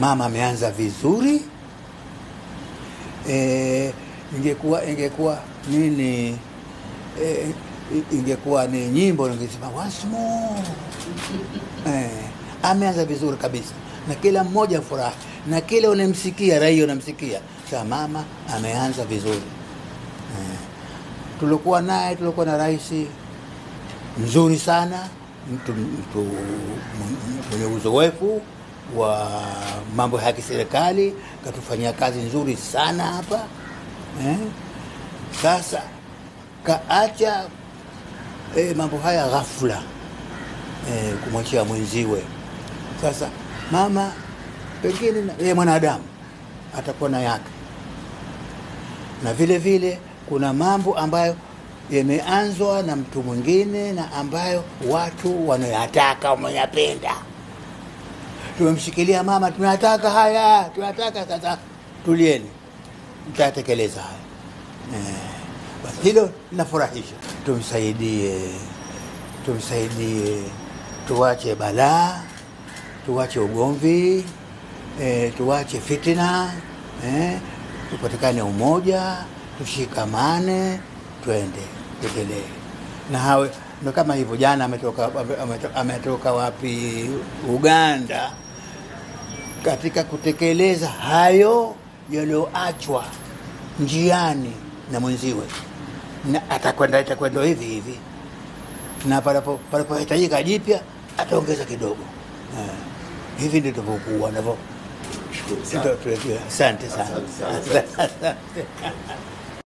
mama ameanza vizuri. E, ingekuwa ingekuwa nini? E, ingekuwa ni nyimbo ningesema once more e, ameanza vizuri kabisa. Na kila mmoja furaha. Na kila unamsikia raia unamsikia. Sa mama ameanza vizuri. E, tulikuwa naye tulikuwa na rais mzuri sana mtu, mwenye uzoefu wa mambo ya kiserikali katufanyia kazi nzuri sana hapa eh? Sasa kaacha eh, mambo haya ghafula eh, kumwachia mwenziwe. Sasa mama pengine yeye mwanadamu atakuwa na yake, na vile vile kuna mambo ambayo yameanzwa na mtu mwingine na ambayo watu wanayataka wameyapenda. Tumemshikilia mama, tunataka haya, tunataka sasa. Tulieni, mtatekeleza haya eh. Basi hilo linafurahisha. Tumsaidie, tumsaidie, tuwache balaa, tuwache ugomvi eh, tuwache fitina eh, tupatikane umoja, tushikamane twende tekelee na hawe ndo kama hivyo. Jana ametoka, ametoka wapi? Uganda, katika kutekeleza hayo yaliyoachwa njiani na mwenziwe, na atakwenda itakwenda hivi hivi, na panapo panapohitajika jipya ataongeza kidogo. Eh, hivi ndio tuvyokuwa navyo. Asante sana.